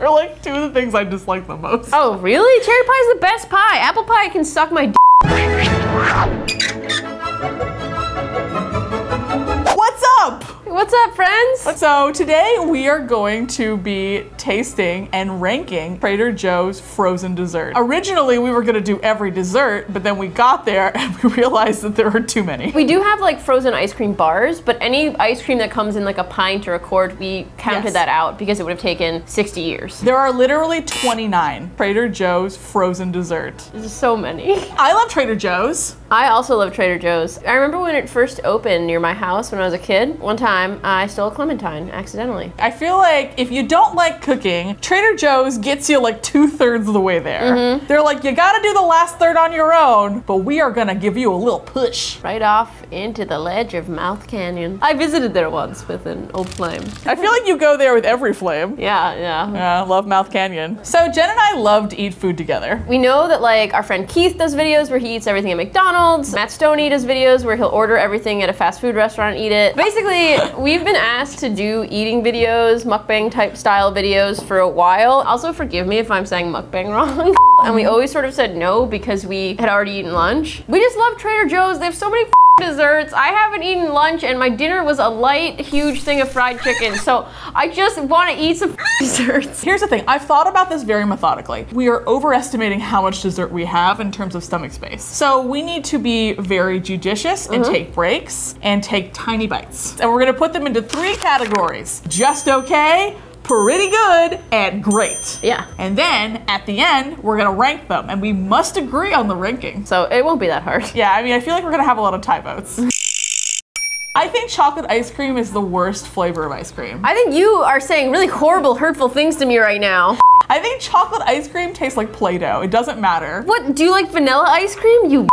are like two of the things I dislike the most. Oh, really? Cherry pie is the best pie. Apple pie can suck my d- What's up? What's up, friends? So today we are going to be tasting and ranking Trader Joe's frozen dessert. Originally we were gonna do every dessert, but then we got there and we realized that there are too many. We do have like frozen ice cream bars, but any ice cream that comes in like a pint or a quart, we counted Yes. that out because it would have taken 60 years. There are literally 29 Trader Joe's frozen dessert. There's so many. I love Trader Joe's. I also love Trader Joe's. I remember when it first opened near my house when I was a kid. One time I stole a clementine accidentally. I feel like if you don't like cooking, Trader Joe's gets you like two thirds of the way there. Mm-hmm. They're like, you gotta do the last third on your own, but we are gonna give you a little push. Right off into the ledge of Mouth Canyon. I visited there once with an old flame. I feel like you go there with every flame. Yeah, yeah. Yeah, love Mouth Canyon. So Jen and I love to eat food together. We know that like our friend Keith does videos where he eats everything at McDonald's. Matt Stonie does videos where he'll order everything at a fast food restaurant and eat it. Basically, we've been asked to do eating videos, mukbang type style videos for a while. Also, forgive me if I'm saying mukbang wrong. and we mm-hmm. always sort of said no because we had already eaten lunch. We just love Trader Joe's. They have so many desserts. I haven't eaten lunch and my dinner was a light, huge thing of fried chicken. So I just want to eat some desserts. Here's the thing, I've thought about this very methodically. We are overestimating how much dessert we have in terms of stomach space. So we need to be very judicious and mm-hmm. take breaks and take tiny bites. And we're gonna put them into three categories. Just okay, pretty good, and great. Yeah. And then at the end, we're gonna rank them and we must agree on the ranking. So it won't be that hard. Yeah, I mean, I feel like we're gonna have a lot of tie votes. I think chocolate ice cream is the worst flavor of ice cream. I think you are saying really horrible, hurtful things to me right now. I think chocolate ice cream tastes like Play-Doh. It doesn't matter. What, do you like vanilla ice cream? You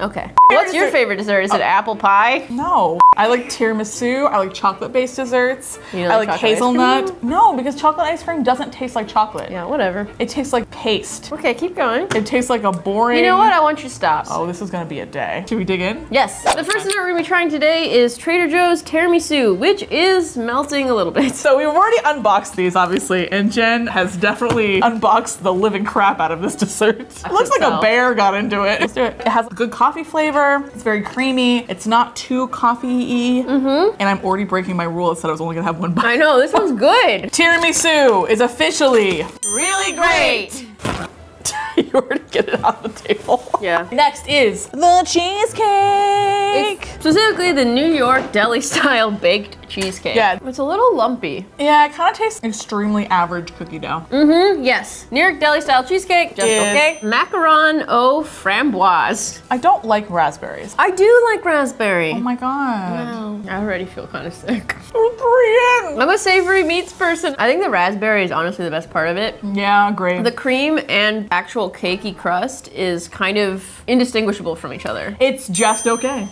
Okay. What's your favorite dessert? Is it oh. apple pie? No. I like tiramisu. I like chocolate-based desserts. You don't I like like hazelnut. No, because chocolate ice cream doesn't taste like chocolate. Yeah, whatever. It tastes like paste. Okay, keep going. It tastes like a boring. You know what? I want you to stop. Oh, this is gonna be a day. Should we dig in? Yes. The first dessert we're gonna be trying today is Trader Joe's tiramisu, which is melting a little bit. So we've already unboxed these, obviously, and Jen has definitely unboxed the living crap out of this dessert. It looks like tell. a bear got into it. Let's do it. It has good coffee flavor. It's very creamy. It's not too coffee-y. Mm-hmm. And I'm already breaking my rule. It said I was only gonna have one bite. I know, this one's good. Tiramisu is officially really great. You already get it on the table. Yeah. Next is the cheesecake. Specifically the New York deli style baked cheesecake. Yeah. It's a little lumpy. yeah, it kind of tastes extremely average cookie dough. Mm-hmm, yes. New York deli style cheesecake, just Is- okay. Macaron au framboise. I don't like raspberries. I do like raspberry. Oh my god. Wow. I already feel kind of sick. Brienne. I'm a savory meats person. I think the raspberry is honestly the best part of it. Yeah, great. The cream and actual cakey crust is kind of indistinguishable from each other. it's just okay.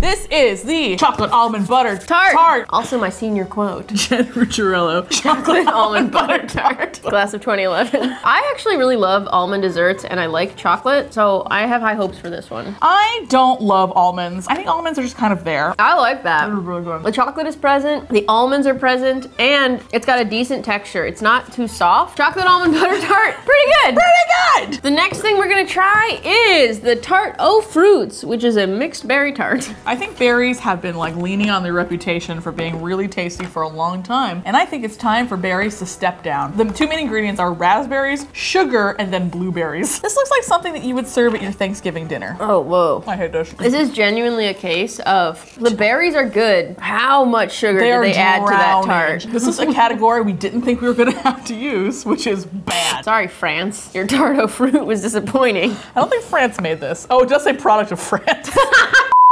This is the chocolate almond butter Tart. tart. Also my senior quote. Jen Ruggirello. Chocolate almond butter tart. Class of 2011. I actually really love almond desserts and I like chocolate, so I have high hopes for this one. I don't love almonds. I think almonds are just kind of there. I like that. Really good. The chocolate is present, the almonds are present, and it's got a decent texture. It's not too soft. Chocolate almond butter tart, pretty good. Pretty good. The next thing we're gonna try is the tart au fruits, which is a mixed berry tart. I think berries have been like leaning on their reputation for being really tasty for a long time, and I think it's time for berries to step down. The two main ingredients are raspberries, sugar, and then blueberries. This looks like something that you would serve at your Thanksgiving dinner. Oh, whoa. I hate this. This is genuinely a case of the berries are good. How much sugar They are they add to that tart? This is a category we didn't think we were gonna have to use, which is bad. Sorry, France. Your tart au fruit was disappointing. I don't think France made this. Oh, it does say product of France.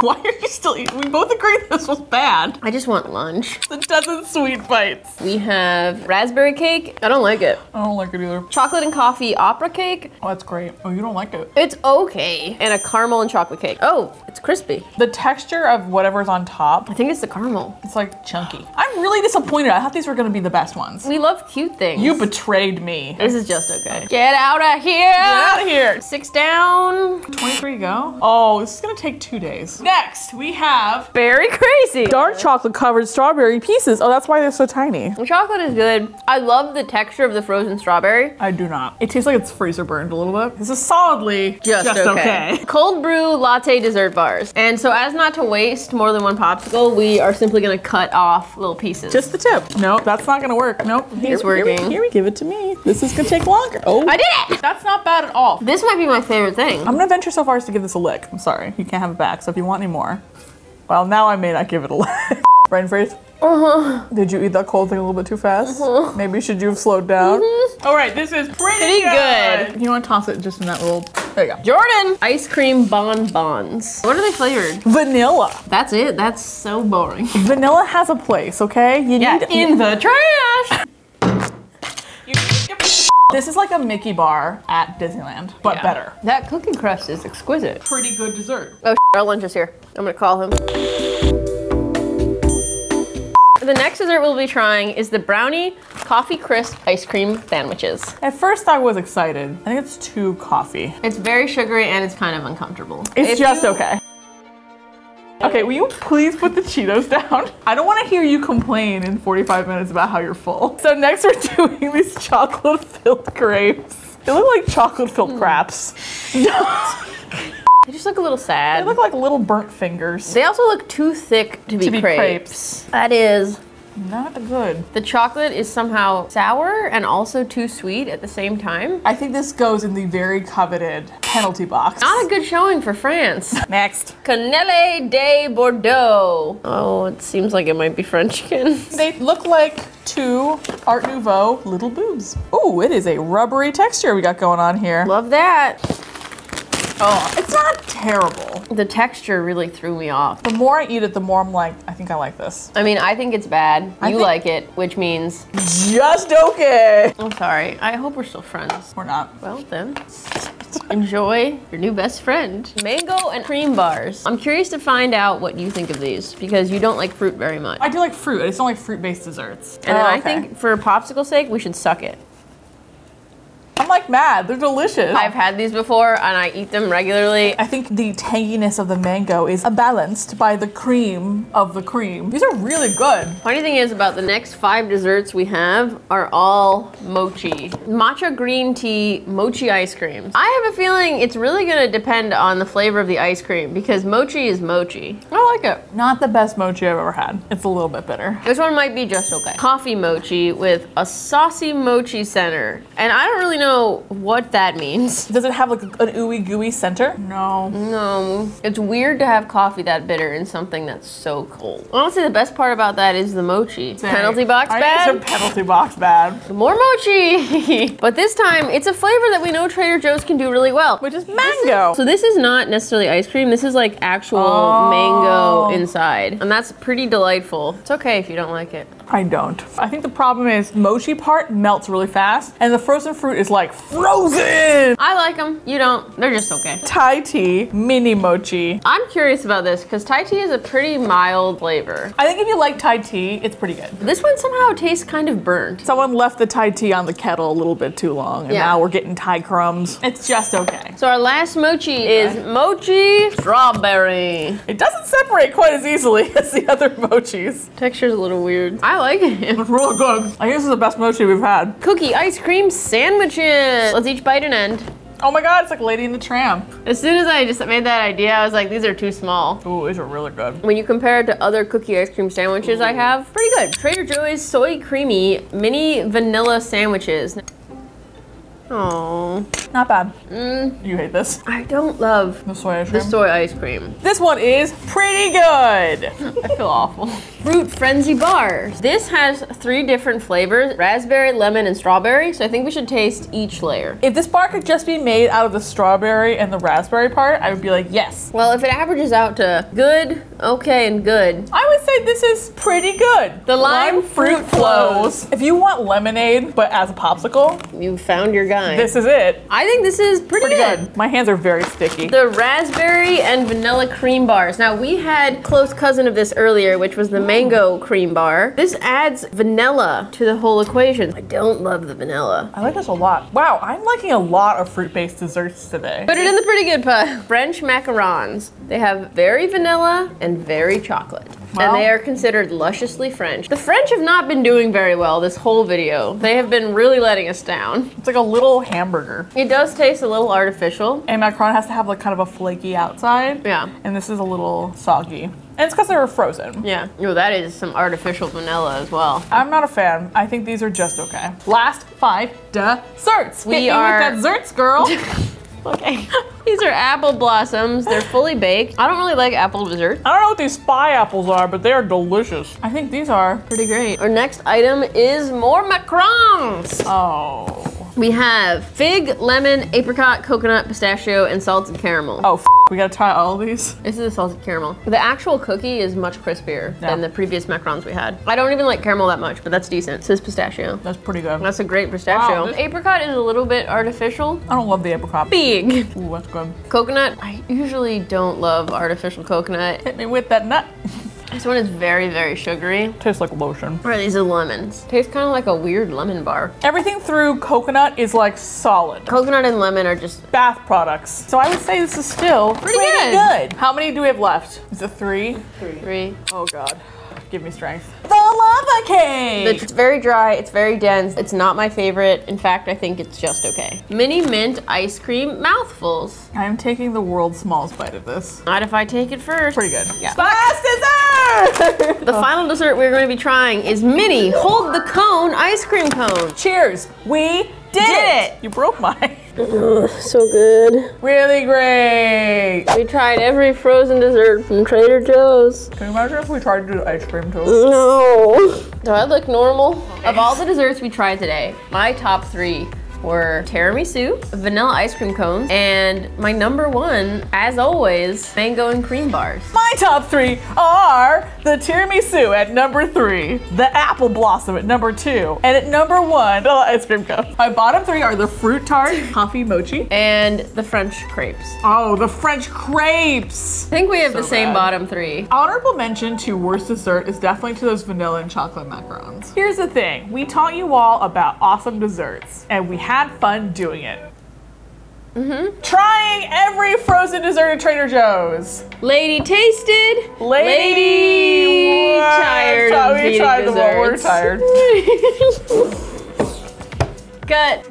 Why are you still eating? We both agreed this was bad. I just want lunch. The dozen sweet bites. We have raspberry cake. I don't like it. I don't like it either. Chocolate and coffee opera cake. Oh, that's great. Oh, you don't like it. It's okay. And a caramel and chocolate cake. Oh, it's crispy. The texture of whatever's on top, I think it's the caramel. it's like chunky. I'm really disappointed. I thought these were gonna be the best ones. We love cute things. You betrayed me. This is just okay. Get out of here. Get out of here. Six down. 23 to go. Oh, this is gonna take two days. Next we have Very crazy. dark chocolate covered strawberry pieces. Oh, that's why they're so tiny. The chocolate is good. I love the texture of the frozen strawberry. I do not. It tastes like it's freezer burned a little bit. This is solidly Just, okay. Cold brew latte dessert bars. And so as not to waste more than one popsicle, we are simply gonna cut off little pieces. Just the tip. No, that's not gonna work. Nope. Here, It's here we- working. Here we give it to me. This is gonna take longer. Oh, I did it! That's not bad at all. This might be my favorite thing. I'm gonna venture so far as to give this a lick. I'm sorry, you can't have it back. So if you want any more, well, now I may not give it a lick. Brain freeze. Uh-huh. Did you eat that cold thing a little bit too fast? Maybe should you have slowed down? All right, this is pretty, Pretty good. You want to toss it just in that little? There you go. Jordan! Ice cream bonbons. What are they flavored? Vanilla. That's it. That's so boring. Vanilla has a place, okay? You Yeah, need in the trash! This is like a Mickey bar at Disneyland, but Yeah. better. That cookie crust is exquisite. Pretty good dessert. Oh, our lunch is here. I'm gonna call him. The next dessert we'll be trying is the brownie coffee crisp ice cream sandwiches. At first, I was excited. I think it's too coffee. It's very sugary and it's kind of uncomfortable. It's If just you- okay. Okay, will you please put the Cheetos down? I don't want to hear you complain in 45 minutes about how you're full. So next we're doing these chocolate-filled crepes. They look like chocolate-filled hmm. craps. They just look a little sad. They look like little burnt fingers. They also look too thick to be, To be crepes. crepes. That is. Not good. The chocolate is somehow sour and also too sweet at the same time. I think this goes in the very coveted penalty box. Not a good showing for France. Next. Canelle de Bordeaux. Oh, it seems like it might be Frenchkin. They look like two Art Nouveau little boobs. Oh, it is a rubbery texture we got going on here. Love that. Oh, it's not terrible. The texture really threw me off. The more I eat it, the more I'm like, I think I like this. I mean, I think it's bad. You I think- like it, which means Just okay. I'm sorry. I hope we're still friends. We're not. Well then, enjoy your new best friend. Mango and cream bars. I'm curious to find out what you think of these because you don't like fruit very much. I do like fruit. I just don't like fruit-based desserts. And then Oh, I okay. think for popsicle sake, we should suck it. I'm like mad. They're delicious. I've had these before and I eat them regularly. I think the tanginess of the mango is balanced by the cream of the cream. These are really good. Funny thing is about the next five desserts we have are all mochi. Matcha green tea mochi ice cream. I have a feeling it's really gonna depend on the flavor of the ice cream because mochi is mochi. I like it. Not the best mochi I've ever had. It's a little bit bitter. This one might be just okay. Coffee mochi with a saucy mochi center. And I don't really know what that means. Does it have like an ooey gooey center? No. No, it's weird to have coffee that bitter in something that's so cold. Honestly, the best part about that is the mochi. Penalty box I bad? think it's a penalty box bad. More mochi! but this time, it's a flavor that we know Trader Joe's can do really well. Which is mango. So this is not necessarily ice cream, this is like actual Oh. mango inside. And that's pretty delightful. It's okay if you don't like it. I don't. I think the problem is mochi part melts really fast, and the frozen fruit is like frozen. I like them, you don't. They're just okay. Thai tea, mini mochi. I'm curious about this because Thai tea is a pretty mild flavor. I think if you like Thai tea, it's pretty good. This one somehow tastes kind of burnt. Someone left the Thai tea on the kettle a little bit too long, and Yeah. now we're getting Thai crumbs. It's just okay. So our last mochi is mochi strawberry. It doesn't separate quite as easily as the other mochis. Texture's a little weird. I like it. It's really good. I think this is the best mochi we've had. Cookie ice cream sandwiches. Let's each bite an end. Oh my god, it's like Lady and the Tramp. As soon as I just made that idea, I was like, these are too small. Ooh, these are really good. When you compare it to other cookie ice cream sandwiches I have, pretty good. Trader Joe's soy creamy mini vanilla sandwiches. Oh, Not bad. Mm. You hate this. I don't love The soy ice cream. the soy ice cream. This one is pretty good. I feel awful. Fruit Frenzy bars. This has three different flavors, raspberry, lemon, and strawberry, so I think we should taste each layer. If this bar could just be made out of the strawberry and the raspberry part, I would be like, yes. Well, if it averages out to good, okay and good. I would say this is pretty good. The lime Fruit Floes. If you want lemonade, but as a popsicle, You found your guy. this is it. I think this is pretty, Pretty good. good. My hands are very sticky. The raspberry and vanilla cream bars. Now we had close cousin of this earlier, which was the mango cream bar. This adds vanilla to the whole equation. I don't love the vanilla. I like this a lot. Wow, I'm liking a lot of fruit-based desserts today. Put it in the pretty good pile. French macarons. They have very vanilla and very chocolate. Wow. And they are considered lusciously French. The French have not been doing very well this whole video. They have been really letting us down. It's like a little hamburger. It does taste a little artificial. And macaron has to have like kind of a flaky outside. Yeah. And this is a little soggy. And it's because they were frozen. Yeah. Oh, that is some artificial vanilla as well. I'm not a fan. I think these are just okay. Last five desserts. We Hit are- with that desserts, girl. Okay. These are apple blossoms. They're fully baked. I don't really like apple dessert. I don't know what these spy apples are, but they are delicious. I think these are. Pretty great. Our next item is more macarons. Oh. We have fig, lemon, apricot, coconut, pistachio, and salted caramel. Oh, f- we gotta try all of these. This is a salted caramel. The actual cookie is much crispier Yeah. than the previous macarons we had. I don't even like caramel that much, but that's decent. It says pistachio. That's pretty good. That's a great pistachio. Wow, this- Apricot is a little bit artificial. I don't love the apricot. Big. Ooh, that's good. Coconut, I usually don't love artificial coconut. Hit me with that nut. This one is very, very sugary. Tastes like lotion. Or these are lemons. Tastes kind of like a weird lemon bar. Everything through coconut is like solid. Coconut and lemon are just Bath products. So I would say this is still pretty, good. good. How many do we have left? Is it three? three. Oh god. Give me strength. The lava cake! It's very dry, it's very dense. It's not my favorite. In fact, I think it's just okay. Mini mint ice cream mouthfuls. I'm taking the world's smallest bite of this. Not if I take it first. Pretty good. Yeah. Last dessert! The final dessert we're going to be trying is mini hold the cone ice cream cone. Cheers! We did, it. You broke mine. So good. really great! We tried every frozen dessert from Trader Joe's. Can you imagine if we tried to do ice cream too? No. Do I look normal? Of all the desserts we tried today, my top three were tiramisu, vanilla ice cream cones, and my number one, as always, mango and cream bars. My top three are the tiramisu at number three, the apple blossom at number two, and at number one, the ice cream cone. My bottom three are the fruit tart, coffee mochi, And the French crepes. oh, the French crepes. I think we have the same bad. bottom three. Honorable mention to worst dessert is definitely to those vanilla and chocolate macarons. Here's the thing, we taught you all about awesome desserts, and we had fun doing it. Mm-hmm. Trying every frozen dessert at Trader Joe's. Lady tasted. Lady, what? tired Try- of we tried them all. We're tired. Cut.